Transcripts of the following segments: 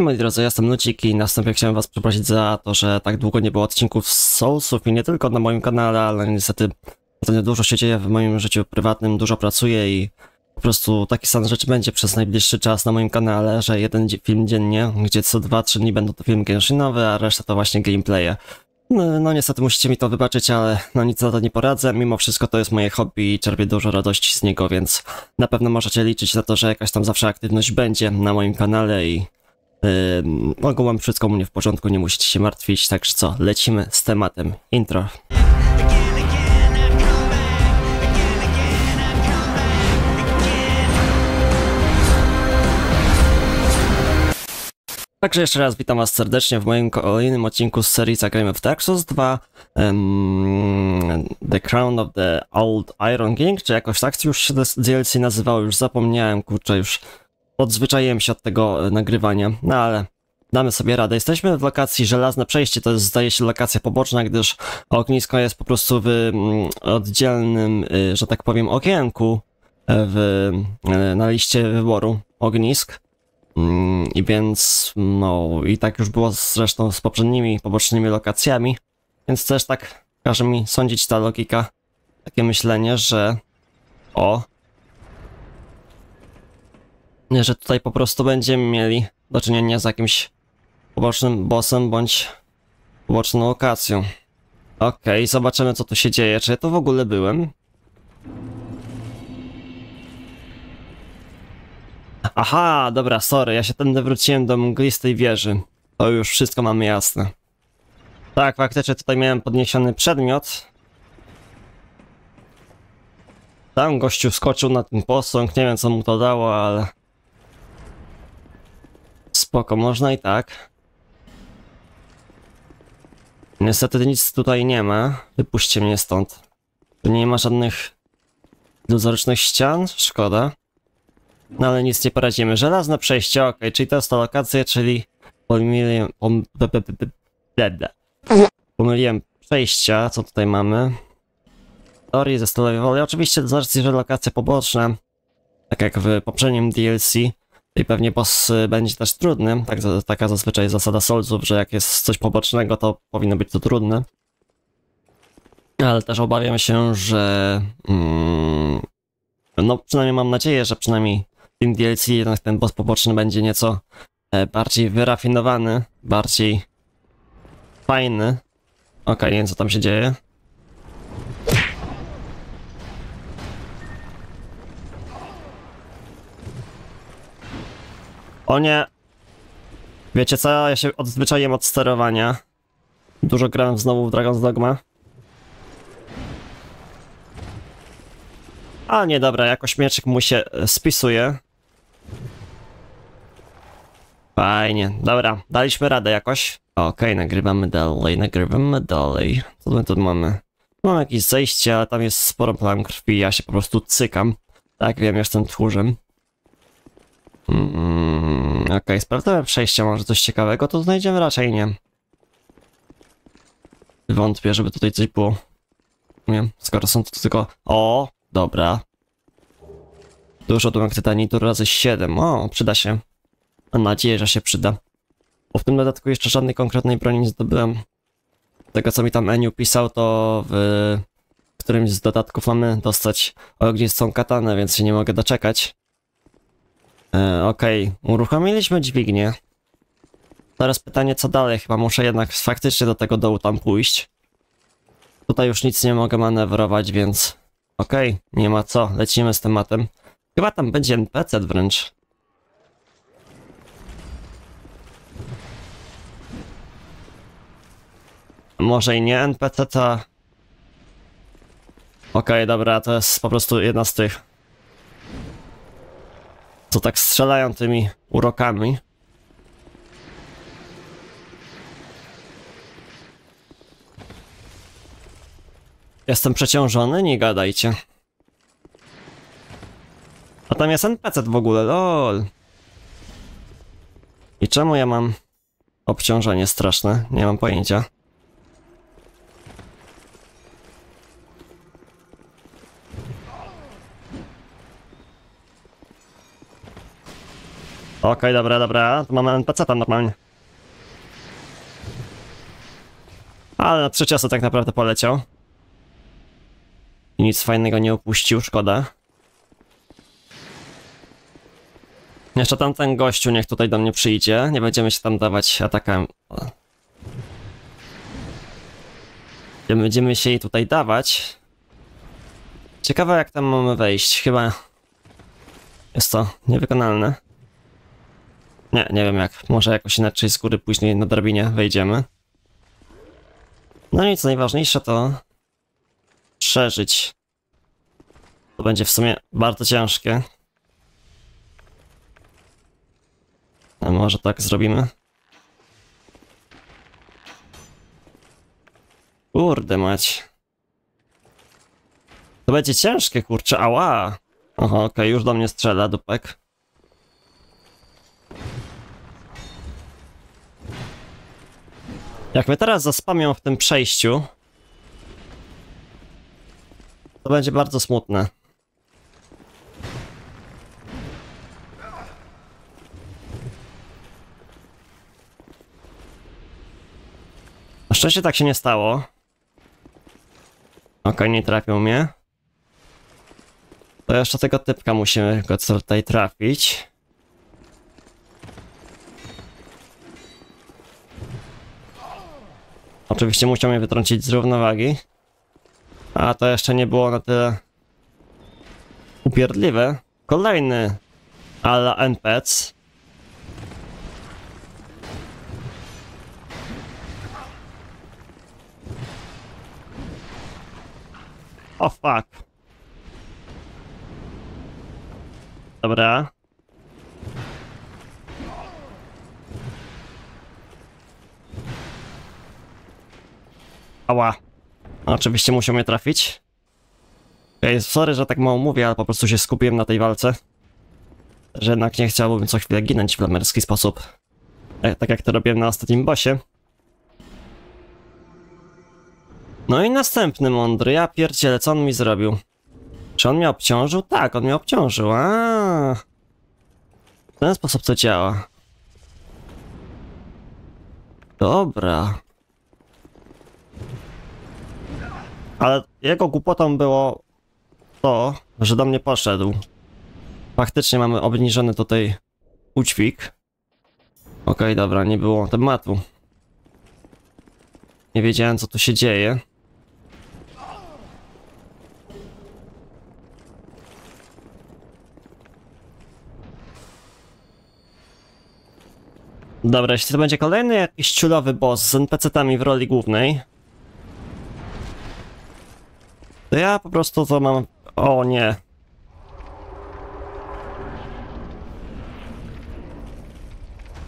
Hej moi drodzy, ja jestem Lucik i na wstępie chciałem was przeprosić za to, że tak długo nie było odcinków z Soulsów i nie tylko na moim kanale, ale niestety ostatnio dużo się dzieje w moim życiu prywatnym, dużo pracuję i po prostu taki stan rzeczy będzie przez najbliższy czas na moim kanale, że jeden film dziennie, gdzie co 2-3 dni będą to filmy Genshinowe, a reszta to właśnie gameplaye. No, no niestety musicie mi to wybaczyć, ale no nic na to nie poradzę. Mimo wszystko to jest moje hobby i czerpię dużo radości z niego, więc na pewno możecie liczyć na to, że jakaś tam zawsze aktywność będzie na moim kanale i yy, ogółem wszystko u mnie w porządku, nie musicie się martwić. Także co, lecimy z tematem. Intro. Także jeszcze raz witam was serdecznie w moim kolejnym odcinku z serii Zagrajmy w Dark Souls 2 em, The Crown of the Old Iron King, czy jakoś tak już się DLC nazywało, już zapomniałem, kurczę, już odzwyczaiłem się od tego e, nagrywania, no ale damy sobie radę. Jesteśmy w lokacji Żelazne Przejście, to jest zdaje się lokacja poboczna, gdyż ognisko jest po prostu w mm, oddzielnym, y, że tak powiem, okienku e, w, e, na liście wyboru ognisk. Mm, I więc, no, i tak już było zresztą z poprzednimi pobocznymi lokacjami, więc też tak każe mi sądzić ta logika, takie myślenie, że o, że tutaj po prostu będziemy mieli do czynienia z jakimś pobocznym bossem bądź poboczną lokacją. Okej, zobaczymy co tu się dzieje, czy ja tu w ogóle byłem? Aha, dobra, sorry, ja się tędy wróciłem do mglistej wieży. To już wszystko mamy jasne. Tak, faktycznie tutaj miałem podniesiony przedmiot. Tam gościu skoczył na ten posąg, nie wiem co mu to dało, ale... Spoko, można i tak. Niestety nic tutaj nie ma. Wypuśćcie mnie stąd. Tu nie ma żadnych iluzorycznych ścian, szkoda. No ale nic nie poradzimy. Żelazne przejście, ok, czyli to jest ta lokacja, czyli pomyliłem, pomyliłem przejścia, co tutaj mamy. Teorii stalowej woli. Oczywiście z że lokacja poboczna, tak jak w poprzednim DLC, i pewnie boss y, będzie też trudny, tak, taka zazwyczaj zasada Soulsów, że jak jest coś pobocznego, to powinno być to trudne. Ale też obawiam się, że mm, no przynajmniej mam nadzieję, że przynajmniej w tym DLC jednak ten boss poboczny będzie nieco e, bardziej wyrafinowany, bardziej fajny. Okej, nie wiem co tam się dzieje. O nie! Wiecie co, ja się odzwyczaiłem od sterowania. Dużo grałem znowu w Dragon's Dogma. A nie, dobra, jakoś mieczyk mu się e, spisuje. Fajnie, dobra, daliśmy radę jakoś. Okej, nagrywamy dalej, nagrywamy dalej. Co my tu mamy? Mam jakieś zejście, ale tam jest sporo plam krwi, ja się po prostu cykam. Tak, wiem, jestem tchórzem. Mm, Okej, sprawdzamy przejście, może coś ciekawego, to znajdziemy raczej nie. Wątpię, żeby tutaj coś było. Nie, skoro są to tylko... O, dobra. Dużo dumek tytanitu razy 7. O, przyda się. Mam nadzieję, że się przyda. Bo w tym dodatku jeszcze żadnej konkretnej broni nie zdobyłem. Tego co mi tam Eniu pisał, to w którymś z dodatków mamy dostać ognistą katanę, więc się nie mogę doczekać. E, Okej, uruchomiliśmy dźwignię. Teraz pytanie co dalej, chyba muszę jednak faktycznie do tego dołu tam pójść. Tutaj już nic nie mogę manewrować, więc... Okej, nie ma co, lecimy z tematem. Chyba tam będzie NPC wręcz. Może i nie NPC, to... Okej, dobra, to jest po prostu jedna z tych... Co tak strzelają tymi urokami. Jestem przeciążony? Nie gadajcie. A tam jest NPC w ogóle, lol. I czemu ja mam obciążenie straszne? Nie mam pojęcia. Okej, dobra, dobra. Tu mamy NPC tam normalnie. Ale na trzy tak naprawdę poleciał. I nic fajnego nie upuścił, szkoda. Jeszcze tamten gościu niech tutaj do mnie przyjdzie. Nie będziemy się tam dawać atakiem. Nie będziemy się jej tutaj dawać. Ciekawe jak tam mamy wejść. Chyba jest to niewykonalne. Nie, nie wiem jak. Może jakoś inaczej z góry później na drabinie wejdziemy. No i co najważniejsze to przeżyć. To będzie w sumie bardzo ciężkie. A może tak zrobimy? Kurde mać. To będzie ciężkie, kurczę, ała. Aha, okej, już do mnie strzela, dupek. Jak mnie teraz zaspamią w tym przejściu, to będzie bardzo smutne. Na szczęście tak się nie stało. Okej, nie trafił mnie. To jeszcze tego typka musimy go tutaj trafić. Oczywiście musiał mnie wytrącić z równowagi. A to jeszcze nie było na tyle upierdliwe. Kolejny ala NPC. O oh, fuck. Dobra. Ała. Oczywiście musiał mnie trafić. Ej, sorry, że tak mało mówię, ale po prostu się skupiłem na tej walce. Że jednak nie chciałbym co chwilę ginąć w lamerski sposób. Tak, tak jak to robiłem na ostatnim bossie. No i następny mądry, ja pierdzielę, co on mi zrobił? Czy on mnie obciążył? Tak, on mnie obciążył, a. W ten sposób to działa. Dobra. Ale jego głupotą było to, że do mnie poszedł. Faktycznie mamy obniżony tutaj udźwig. Okej, okay, dobra, nie było tematu. Nie wiedziałem co tu się dzieje. Dobra, jeśli to będzie kolejny jakiś ciulowy boss z NPC-tami w roli głównej, to ja po prostu to mam... O nie.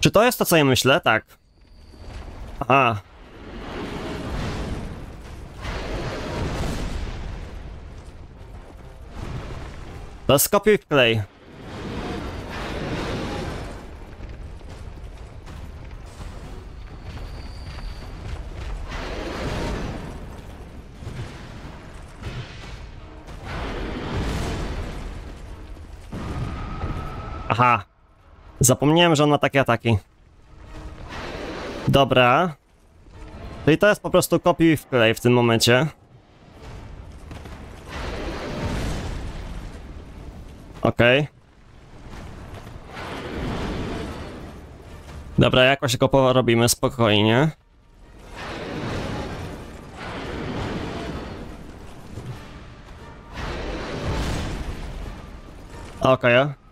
Czy to jest to, co ja myślę? Tak. Aha. To jest kopiuj wklej. Aha. Zapomniałem, że on ma takie ataki. Dobra. Czyli to jest po prostu kopiuj wklej w tym momencie. Okej. Okay. Dobra, jakoś go porobimy spokojnie. Okej. Okay.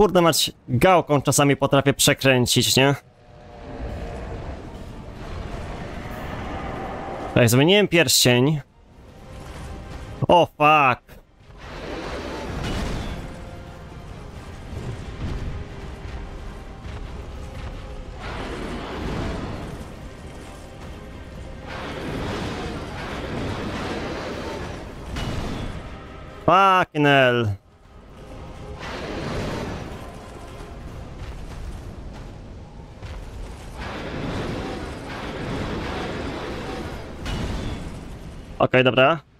Kurde mać, gałką czasami potrafię przekręcić, nie? Tak, zmieniłem pierścień. O, fuck. Fucking hell. Okay, dobra.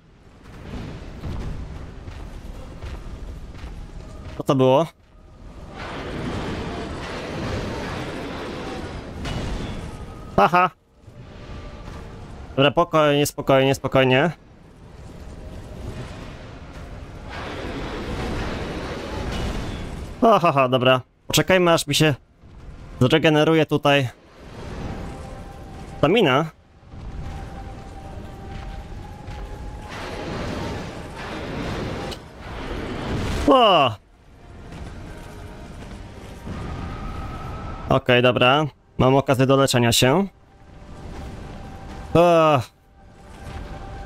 to było? Haha. Dobra, spokojnie, spokojnie, spokojnie. Ha, ha, ha, dobra. Poczekajmy aż mi się zregeneruje tutaj stamina. O! Okej, dobra. Mam okazję do leczenia się. O,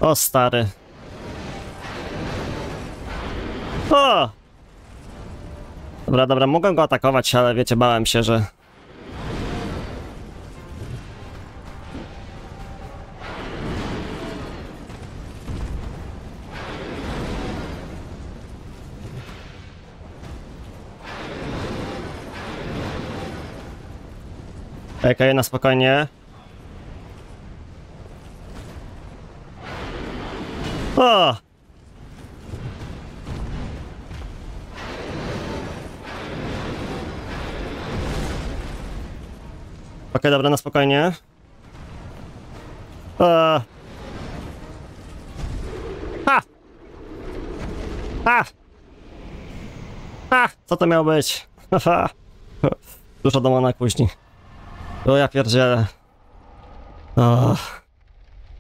o stary. O! Dobra, dobra, mogę go atakować, ale wiecie, bałem się, że... Okej, na spokojnie. O! Okej, dobra, na spokojnie. O! Ha! Ha! Ha! Co to miało być? Dużo do na później. O ja pierdzielę.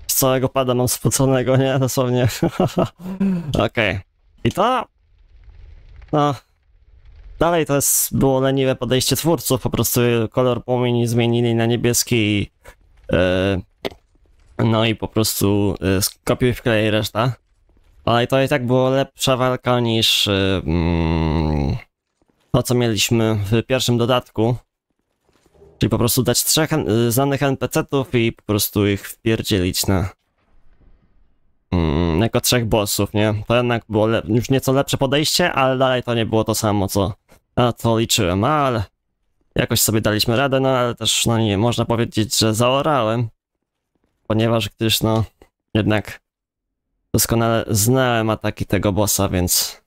Z całego pada mam spoconego, nie? Dosłownie. Okej. I to... No... Dalej to jest, było leniwe podejście twórców, po prostu kolor płomieni zmienili na niebieski i... e, no i po prostu e, skopiuj wklej reszta. Ale to i tak było lepsza walka niż... mm, to co mieliśmy w pierwszym dodatku. Czyli po prostu dać trzech y, znanych NPC-ów i po prostu ich wpierdzielić na... Mm, jako trzech bossów, nie? To jednak było już nieco lepsze podejście, ale dalej to nie było to samo, co na to liczyłem, ale... Jakoś sobie daliśmy radę, no ale też, no nie można powiedzieć, że zaorałem. Ponieważ gdyż, no, jednak doskonale znałem ataki tego bossa, więc...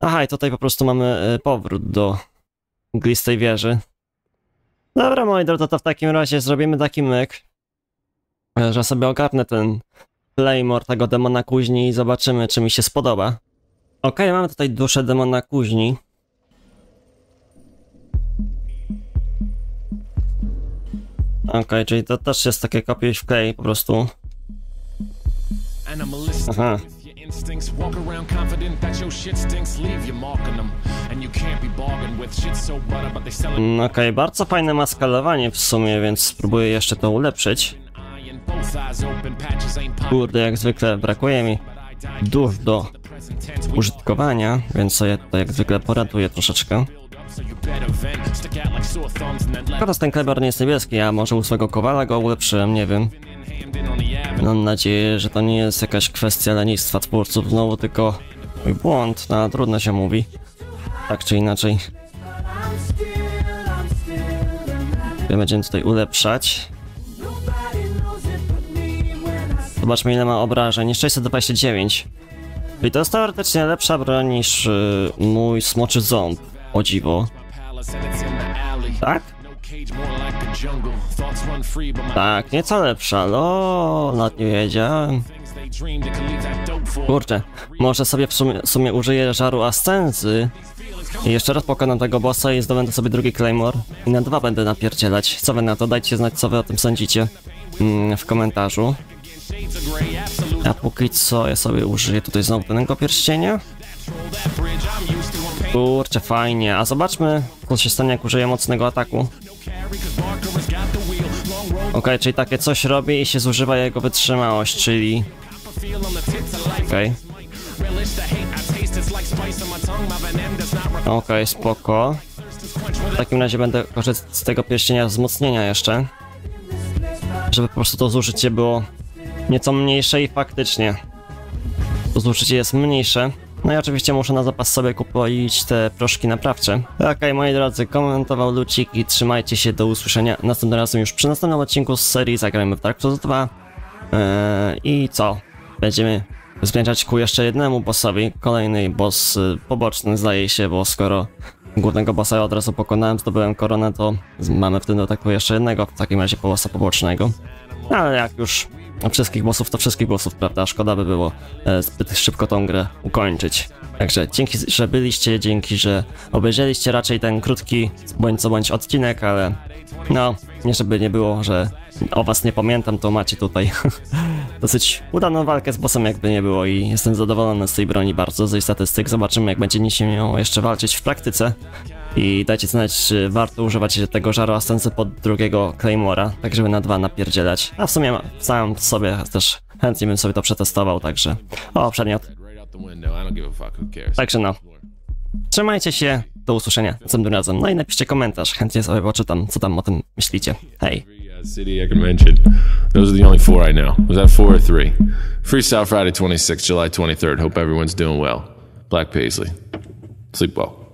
Aha, i tutaj po prostu mamy y, powrót do glistej wieży. Dobra, moi drodzy, to w takim razie zrobimy taki myk, że sobie ogarnę ten Claymore tego demona kuźni i zobaczymy, czy mi się spodoba. Ok, mamy tutaj duszę demona kuźni. Ok, czyli to też jest takie kopiuj w klej po prostu. Aha. Instincts walk around confident that your shit stinks. Leave your mark on them, and you can't be with. Shit so butter, but they sell it Mm, Okej, bardzo fajne ma skalowanie w sumie, więc spróbuję jeszcze to ulepszyć. Kurde, jak zwykle brakuje mi dusz do użytkowania, więc sobie to jak zwykle poratuję troszeczkę. Teraz ten kleber nie jest niebieski, a może u swego kowala go ulepszyłem, nie wiem. Mam nadzieję, że to nie jest jakaś kwestia lenistwa twórców, znowu tylko mój błąd, no trudno się mówi. Tak czy inaczej. Będziemy tutaj ulepszać. Zobaczmy ile ma obrażeń. 629. I to jest teoretycznie lepsza broń niż y, mój smoczy ząb. O dziwo. Tak, nieco lepsza. No, nawet nie wiedziałem. Kurczę, może sobie w sumie, w sumie użyję żaru ascenzy i jeszcze raz pokonam tego bossa i zdobędę sobie drugi Claymore i na dwa będę napierdzielać. Co wy na to? Dajcie znać, co wy o tym sądzicie mm, w komentarzu. A póki co ja sobie użyję tutaj znowu tego pierścienia. Kurczę, fajnie. A zobaczmy, co się stanie, jak użyję mocnego ataku. Okej, czyli takie coś robię i się zużywa jego wytrzymałość, czyli... require okej, spoko. W takim razie będę korzystać z tego pierścienia wzmocnienia jeszcze. Żeby po prostu to zużycie było nieco mniejsze i faktycznie to zużycie jest mniejsze. No i oczywiście muszę na zapas sobie kupić te proszki naprawcze. Okej, moi drodzy, komentował Lucik i trzymajcie się, do usłyszenia następnym razem już przy następnym odcinku z serii Zagrajmy w Dark Souls 2. Eee, I co? Będziemy zmierzać ku jeszcze jednemu bossowi. Kolejny boss y, poboczny zdaje się, bo skoro głównego bossa od razu pokonałem, zdobyłem koronę, to mamy w tym dodatku jeszcze jednego, w takim razie bossa pobocznego. No, ale jak już wszystkich bossów, to wszystkich bossów, prawda? Szkoda by było e, zbyt szybko tą grę ukończyć. Także dzięki, że byliście, dzięki, że obejrzeliście raczej ten krótki, bądź co bądź odcinek, ale no, nie żeby nie było, że o was nie pamiętam, to macie tutaj dosyć udaną walkę z bossem, jakby nie było i jestem zadowolony z tej broni bardzo, z jej statystyk. Zobaczymy, jak będzie się nią jeszcze walczyć w praktyce. I dajcie znać, czy warto używać tego żaru ascensy pod drugiego Claymora, tak żeby na dwa napierdzielać. A w sumie sam sobie też chętnie bym sobie to przetestował, także... O, przedmiot. Także no. Trzymajcie się, do usłyszenia następnym razem. No i napiszcie komentarz, chętnie sobie poczytam, co tam o tym myślicie. Hej! City I can mention. Those are the only four. Was that four or three? Freestyle Friday 26th, July 23rd. Hope everyone's doing well. Black Paisley. Sleep well.